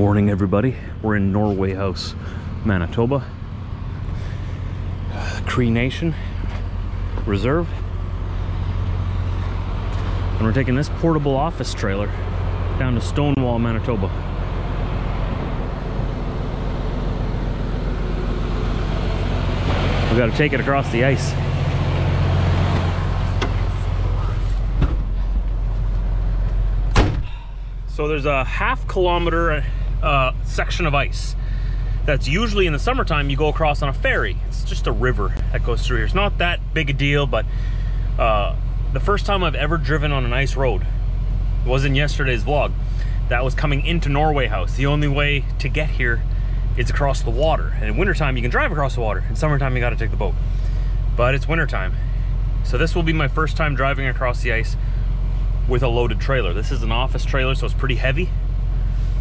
Morning, everybody. We're in Norway House, Manitoba. Cree Nation Reserve. And we're taking this portable office trailer down to Stonewall, Manitoba. We gotta take it across the ice. So there's a half kilometer uh, section of ice that's usually in the summertime you go across on a ferry. It's just a river that goes through here. It's not that big a deal, but uh, the first time I've ever driven on an ice road was in yesterday's vlog. That was coming into Norway House. The only way to get here is across the water. And in wintertime you can drive across the water. In summertime you gotta take the boat. But it's wintertime. So this will be my first time driving across the ice with a loaded trailer. This is an office trailer, so it's pretty heavy.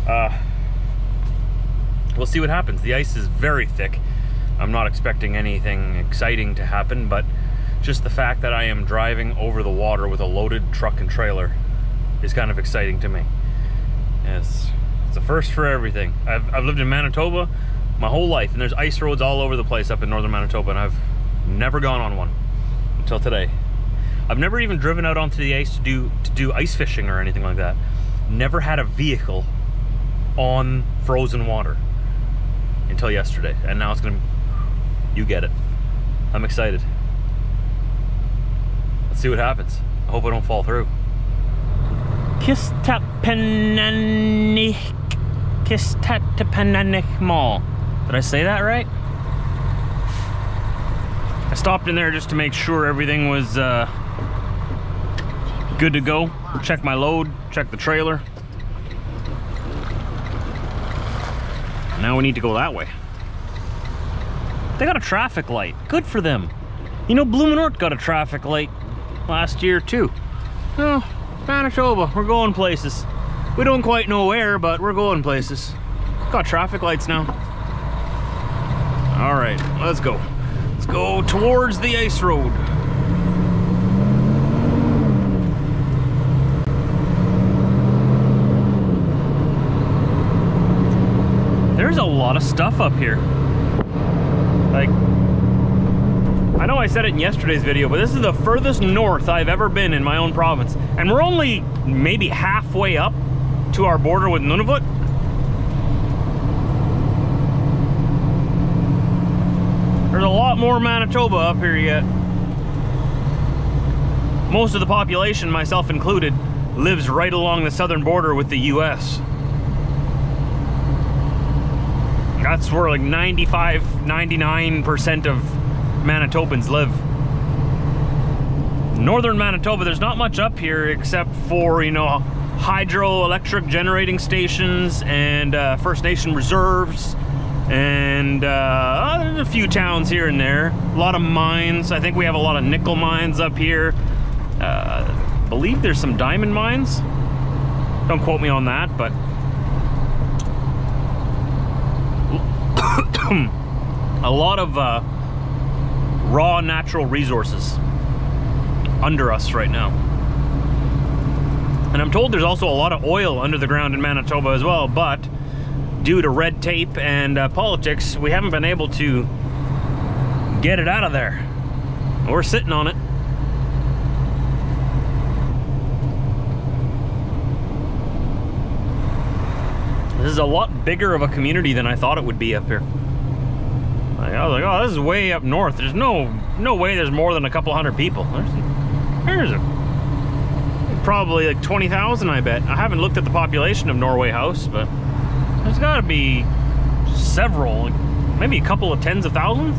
Uh, we'll see what happens. The ice is very thick. I'm not expecting anything exciting to happen, but just the fact that I am driving over the water with a loaded truck and trailer is kind of exciting to me. It's, it's a first for everything. I've, I've lived in Manitoba my whole life, and there's ice roads all over the place up in northern Manitoba, and I've never gone on one until today. I've never even driven out onto the ice to do to do ice fishing or anything like that. Never had a vehicle on frozen water until yesterday, and now it's gonna. You get it. I'm excited. Let's see what happens. I hope I don't fall through. Kistapenanik Kistapenanik Mall. Did I say that right? I stopped in there just to make sure everything was uh, good to go. Check my load, check the trailer. Now we need to go that way. They got a traffic light. Good for them. You know, Blumenort got a traffic light last year too. Oh, Manitoba, we're going places. We don't quite know where, but we're going places. Got traffic lights now. All right, let's go. Let's go towards the ice road. There's a lot of stuff up here. Like, I know I said it in yesterday's video, but this is the furthest north I've ever been in my own province. And we're only maybe halfway up to our border with Nunavut. There's a lot more Manitoba up here yet. Most of the population, myself included, lives right along the southern border with the US. That's where like 95, 99% of Manitobans live. Northern Manitoba, there's not much up here except for, you know, hydroelectric generating stations and uh, First Nation reserves and uh, there's a few towns here and there. A lot of mines. I think we have a lot of nickel mines up here. Uh, believe there's some diamond mines. Don't quote me on that, but a lot of uh, raw natural resources under us right now. And I'm told there's also a lot of oil under the ground in Manitoba as well, but due to red tape and uh, politics, we haven't been able to get it out of there. We're sitting on it. This is a lot bigger of a community than I thought it would be up here. I was like, oh, this is way up north. There's no no way there's more than a couple hundred people. There's, there's a, probably like 20,000, I bet. I haven't looked at the population of Norway House, but there's got to be several, like maybe a couple of tens of thousands.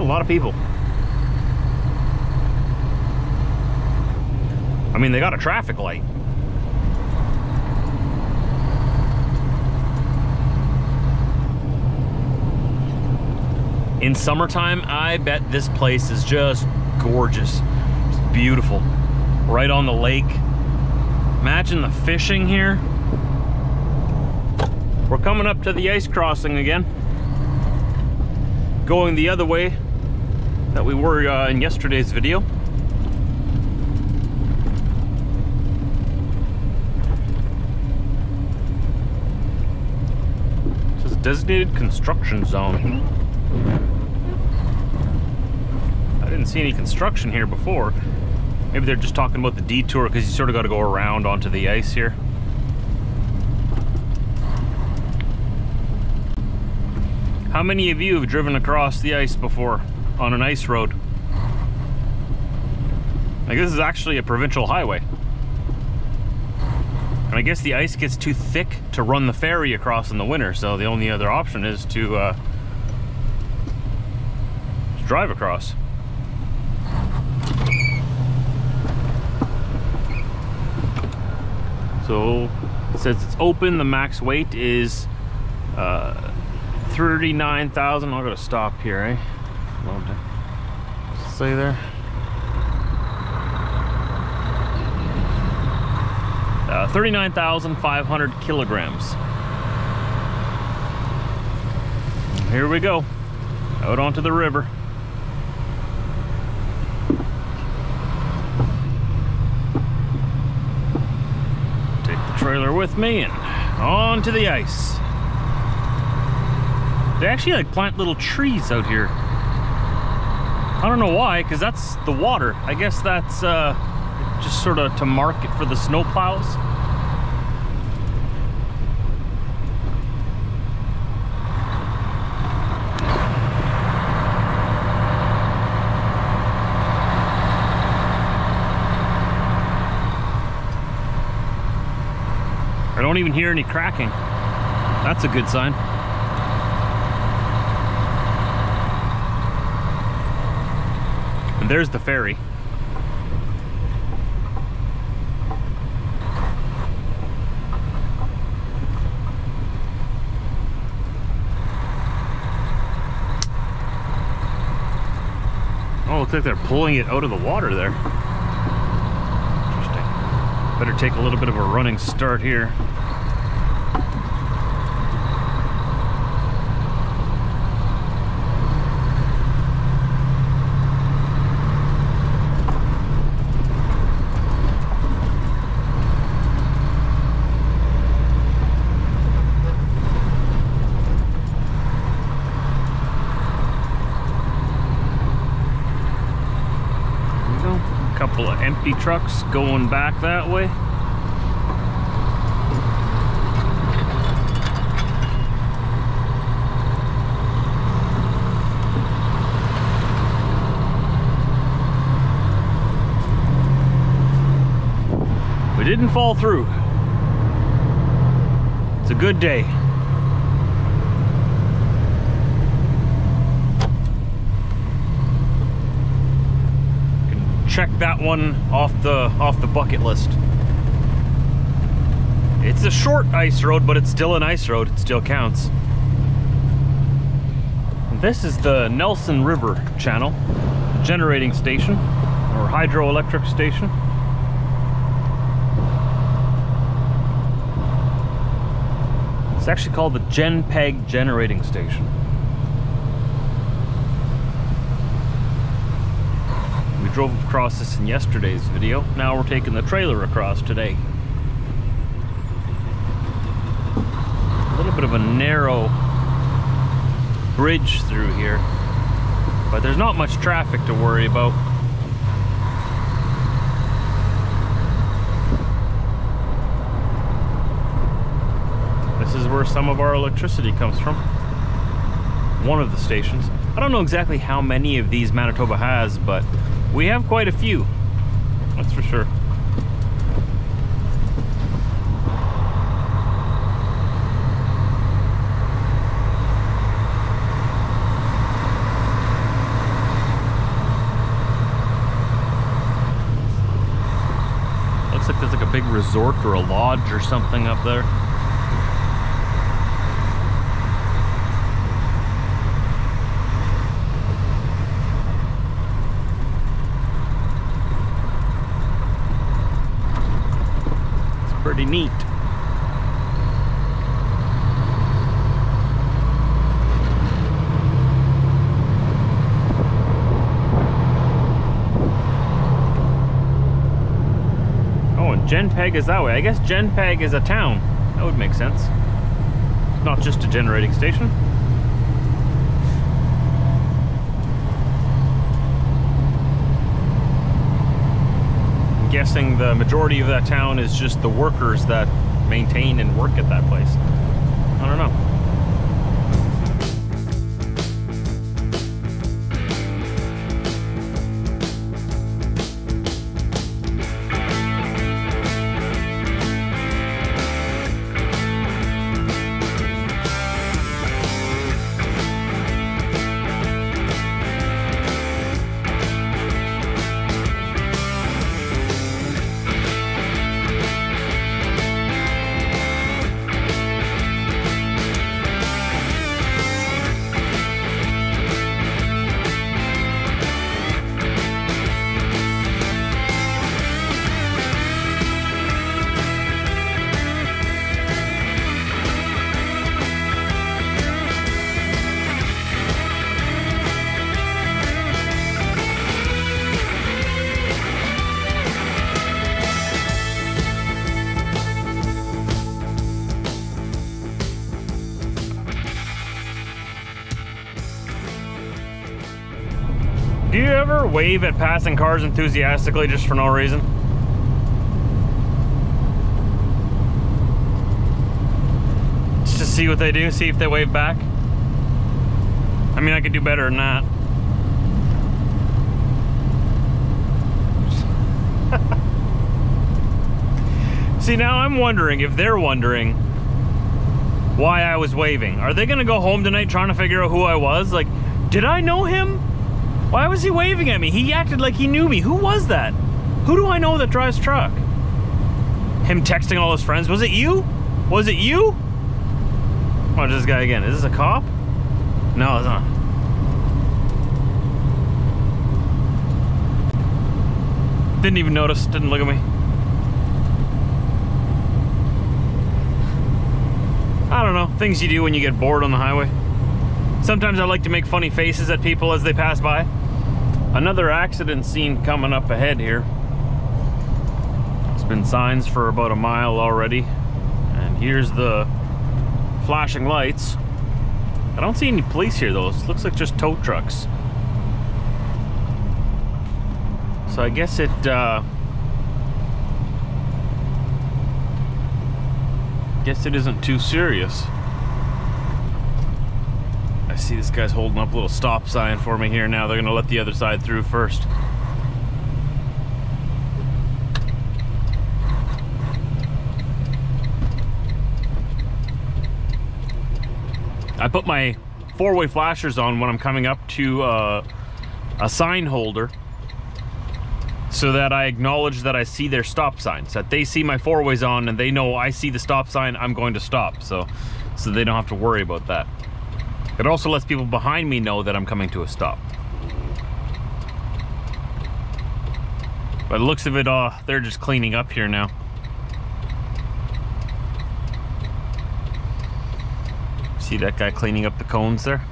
A lot of people. I mean, they got a traffic light. In summertime, I bet this place is just gorgeous. It's beautiful. Right on the lake. Imagine the fishing here. We're coming up to the ice crossing again. Going the other way that we were uh, in yesterday's video. Just a designated construction zone. I didn't see any construction here before. Maybe they're just talking about the detour because you sort of got to go around onto the ice here. How many of you have driven across the ice before on an ice road? Like this is actually a provincial highway. And I guess the ice gets too thick to run the ferry across in the winter, so the only other option is to, uh, drive across. So it says it's open. The max weight is uh, 39,000. I'll go to stop here, eh? Say there. Uh, 39,500 kilograms. Here we go. Out onto the river. Take the trailer with me and on to the ice. They actually like plant little trees out here. I don't know why, because that's the water. I guess that's uh, just sort of to mark it for the snow plows. Don't even hear any cracking. That's a good sign. And there's the ferry. Oh, looks like they're pulling it out of the water there. Interesting. Better take a little bit of a running start here. There we go. Couple of empty trucks going back that way. We didn't fall through. It's a good day. Check that one off the off the bucket list. It's a short ice road, but it's still an ice road. It still counts. This is the Nelson River channel, generating station or hydroelectric station. It's actually called the Jenpeg generating station. We drove across this in yesterday's video. Now we're taking the trailer across today. A little bit of a narrow bridge through here, but there's not much traffic to worry about. This is where some of our electricity comes from. One of the stations. I don't know exactly how many of these Manitoba has, but we have quite a few. That's for sure. Looks like there's like a big resort or a lodge or something up there. Pretty neat. Oh, and Jenpeg is that way. I guess Jenpeg is a town. That would make sense. not just a generating station. Guessing the majority of that town is just the workers that maintain and work at that place. I don't know. Wave at passing cars enthusiastically just for no reason? Just to see what they do, see if they wave back? I mean, I could do better than that. see, now I'm wondering if they're wondering why I was waving. Are they gonna go home tonight trying to figure out who I was? Like, did I know him? Why was he waving at me? He acted like he knew me. Who was that? Who do I know that drives truck? Him texting all his friends. Was it you? Was it you? Watch this guy again. Is this a cop? No, it's not. Didn't even notice. Didn't look at me. I don't know. Things you do when you get bored on the highway. Sometimes I like to make funny faces at people as they pass by. Another accident scene coming up ahead here. It's been signs for about a mile already. And here's the flashing lights. I don't see any police here though. It looks like just tow trucks. So I guess it, uh, guess it isn't too serious. I see this guy's holding up a little stop sign for me here now. They're gonna let the other side through first. I put my four-way flashers on when I'm coming up to uh, a sign holder so that I acknowledge that I see their stop signs. That they see my four-ways on and they know I see the stop sign, I'm going to stop. So, so they don't have to worry about that. It also lets people behind me know that I'm coming to a stop. By the looks of it, uh, they're just cleaning up here now. See that guy cleaning up the cones there?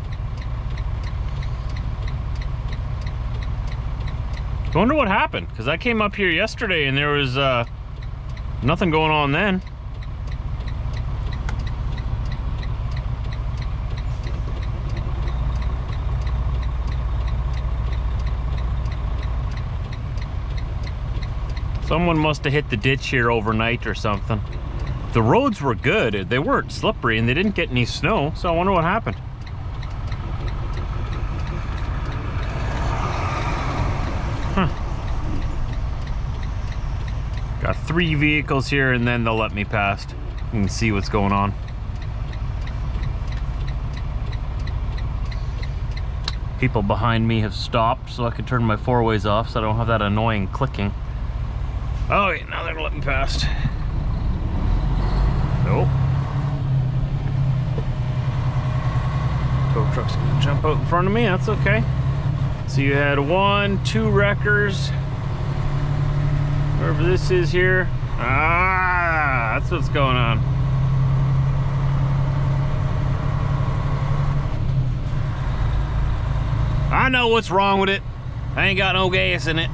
I wonder what happened, because I came up here yesterday and there was uh, nothing going on then. Someone must have hit the ditch here overnight or something. The roads were good. They weren't slippery and they didn't get any snow, so I wonder what happened. Huh. Got three vehicles here and then they'll let me past. and see what's going on. People behind me have stopped so I can turn my four ways off so I don't have that annoying clicking. Oh, wait, now they're gonna let me past. Nope. Tow truck's gonna jump out in front of me, that's okay. So you had one, two wreckers. Wherever this is here. Ah, that's what's going on. I know what's wrong with it. I ain't got no gas in it.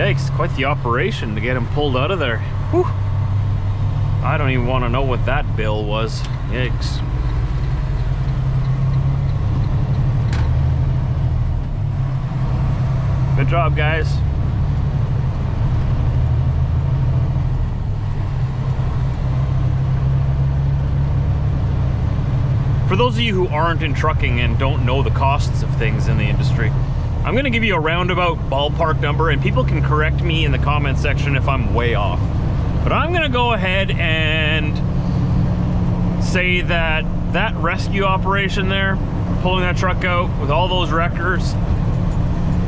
Yikes, quite the operation to get him pulled out of there. Whew. I don't even want to know what that bill was. Yikes. Good job, guys. For those of you who aren't in trucking and don't know the costs of things in the industry, I'm gonna give you a roundabout ballpark number and people can correct me in the comment section if I'm way off. But I'm gonna go ahead and say that that rescue operation there, pulling that truck out with all those wreckers,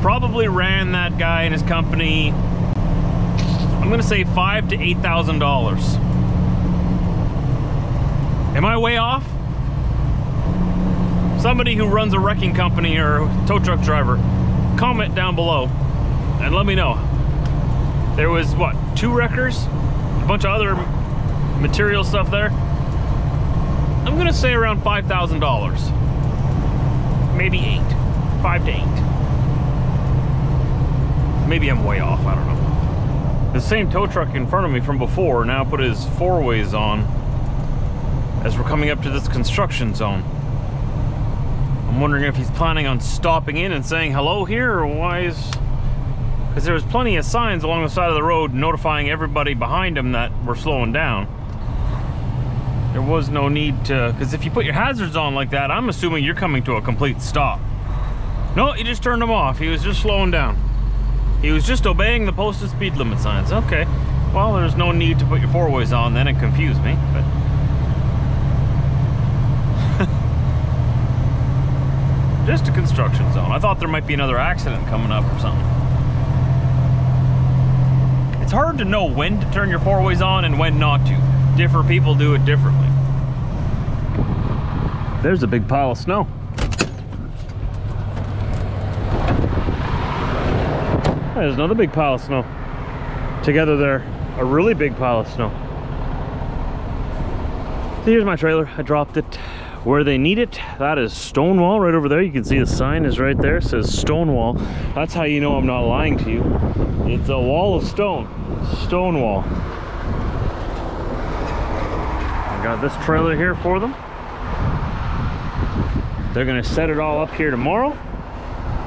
probably ran that guy and his company, I'm gonna say five to eight thousand dollars. Am I way off? Somebody who runs a wrecking company or tow truck driver, comment down below and let me know. There was what, two wreckers? A bunch of other material stuff there. I'm gonna say around $5,000. Maybe eight, five to eight. Maybe I'm way off, I don't know. The same tow truck in front of me from before now put his four ways on as we're coming up to this construction zone. I'm wondering if he's planning on stopping in and saying hello here or why is because there was plenty of signs along the side of the road notifying everybody behind him that we're slowing down. There was no need to because if you put your hazards on like that I'm assuming you're coming to a complete stop. No he just turned them off. He was just slowing down. He was just obeying the posted speed limit signs. Okay. Well there's no need to put your four ways on then. It confused me but Just a construction zone. I thought there might be another accident coming up or something. It's hard to know when to turn your four ways on and when not to. Different people do it differently. There's a big pile of snow. There's another big pile of snow. Together they're a really big pile of snow. So here's my trailer. I dropped it where they need it. That is stonewall right over there. You can see the sign is right there. It says stonewall. That's how you know i'm not lying to you. It's a wall of stone. Stonewall. I got this trailer here for them. They're gonna set it all up here tomorrow.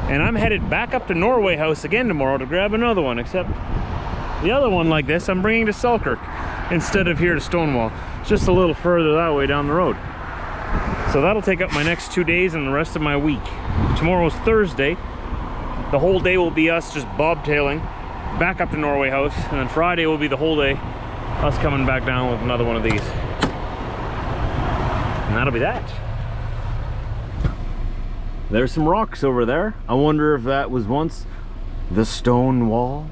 And i'm headed back up to norway house again tomorrow to grab another one except the other one like this i'm bringing to selkirk instead of here to stonewall. It's just a little further that way down the road so that'll take up my next two days and the rest of my week. Tomorrow's Thursday. The whole day will be us just bobtailing back up to Norway House. And then Friday will be the whole day us coming back down with another one of these. And that'll be that. There's some rocks over there. I wonder if that was once the stone wall